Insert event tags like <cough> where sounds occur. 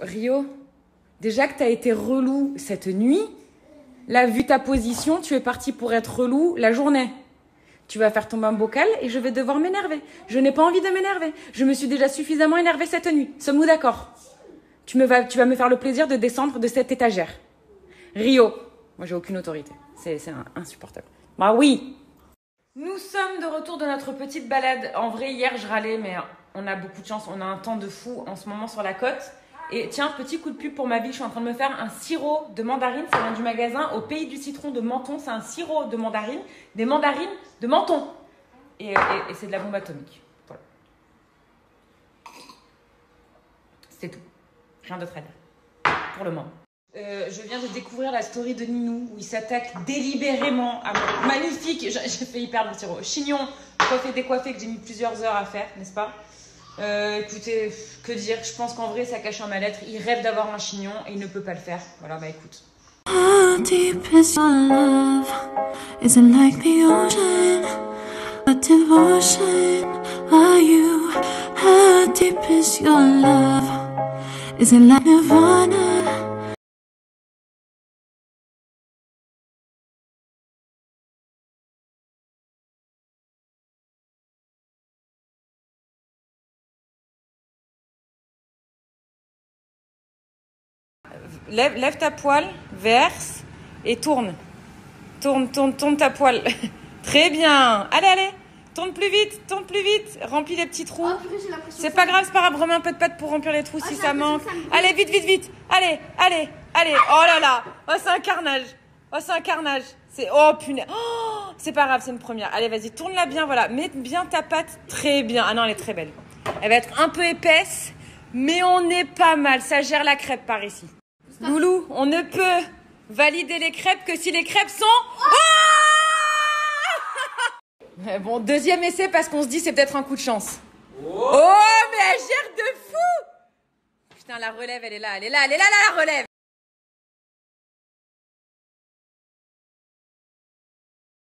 Rio, déjà que t'as été relou cette nuit, là, vu ta position, tu es parti pour être relou la journée. Tu vas faire tomber un bocal et je vais devoir m'énerver. Je n'ai pas envie de m'énerver. Je me suis déjà suffisamment énervée cette nuit. Sommes-nous d'accord? Tu, me vas, tu vas me faire le plaisir de descendre de cette étagère. Rio, moi j'ai aucune autorité. C'est insupportable. Bah oui Nous sommes de retour de notre petite balade. En vrai, hier je râlais, mais on a beaucoup de chance. On a un temps de fou en ce moment sur la côte. Et tiens, petit coup de pub pour ma vie, je suis en train de me faire un sirop de mandarine. Ça vient du magasin au pays du citron de Menton. C'est un sirop de mandarine, des mandarines de Menton. Et, et c'est de la bombe atomique. Voilà. C'est tout. Rien d'autre à dire. Pour le moment. Euh, je viens de découvrir la story de Ninou où il s'attaque délibérément à mon magnifique, j'ai failli perdre le sirop, chignon coiffé décoiffé que j'ai mis plusieurs heures à faire, n'est-ce pas? Euh, Écoutez, que dire, je pense qu'en vrai ça cache un mal-être, il rêve d'avoir un chignon et il ne peut pas le faire. Voilà, bah écoute. How deep is your love? Is it like the ocean? A devotion? Are you? How deep is your love? Is it like nirvana? Lève, lève ta poêle, verse et tourne. Tourne, tourne, tourne ta poêle. <laughs> Très bien. Allez, allez. Tourne plus vite, tourne plus vite. Remplis les petits trous. Oh, l'impression C'est pas grave, c'est pas grave. Remets un peu de pâte pour remplir les trous Ah, si ça manque. ça Allez, vite, vite, vite. Allez, allez, allez. Oh là là. Oh, c'est un carnage. Oh, c'est un carnage. C'est oh punaise. Oh, c'est pas grave, c'est une première. Allez, vas-y, tourne-la bien, voilà. Mets bien ta pâte. Très bien. Ah non, elle est très belle. Elle va être un peu épaisse, mais on est pas mal. Ça gère la crêpe par ici. Loulou, on ne peut valider les crêpes que si les crêpes sont. Oh <laughs> bon, deuxième essai parce qu'on se dit c'est peut-être un coup de chance. Oh, mais elle gère de fou Putain, la relève, elle est là, elle est là, elle est là, là, la relève